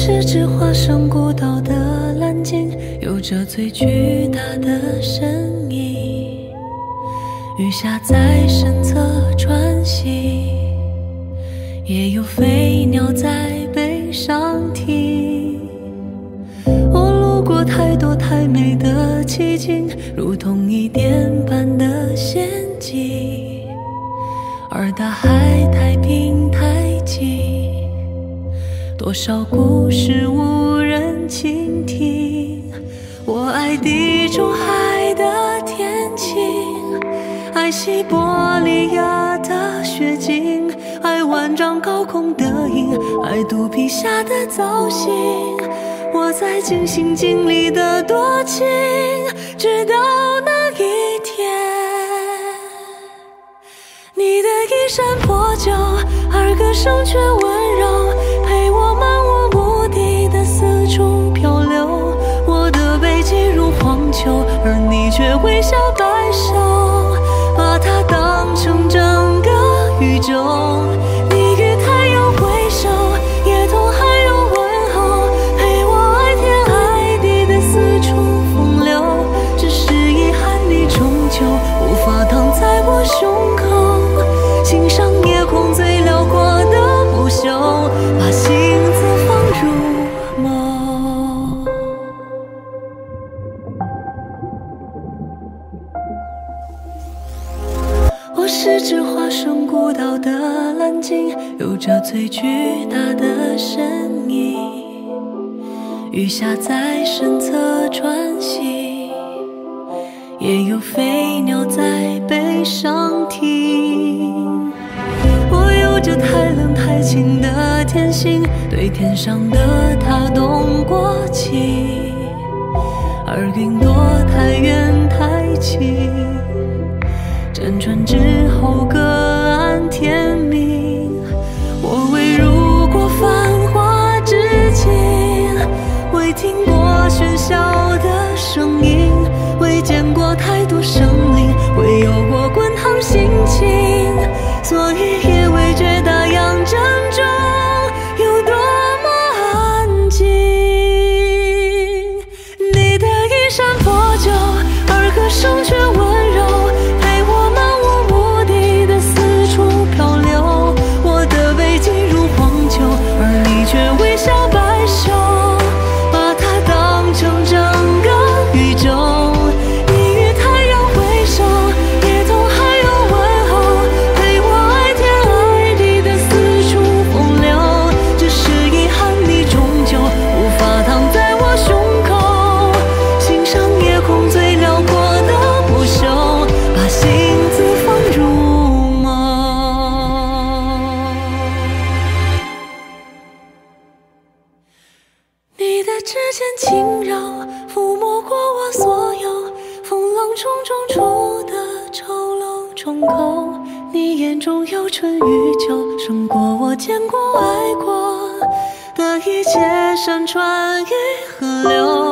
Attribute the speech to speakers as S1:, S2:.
S1: 是只化身孤岛的蓝鲸，有着最巨大的身影。鱼虾在身侧穿行，也有飞鸟在背上停。我路过太多太美的奇景，如同一点般的仙境，而大海多少故事无人倾听。我爱地中海的天晴，爱西伯利亚的雪景，爱万丈高空的鹰，爱肚皮下的藻荇。我在尽心尽力的多情，直到那一天，你的衣衫破旧，而歌声却温柔，陪我漫无目的的四处漂流。我的背脊如荒丘，而你却微笑摆首，把它当成整个宇宙。的不朽，把星子放入梦。我是只化身孤岛的蓝鲸，有着最巨大的身影。鱼虾在身侧穿行，也有飞鸟在背上停。我有着太冷太清的天性，对天上的他动过情，而云朵太远太轻。辗转之后各指尖轻柔，抚摸过我所有风浪冲撞出的丑陋重口。你眼中有春与秋，胜过我见过爱过的一切山川与河流。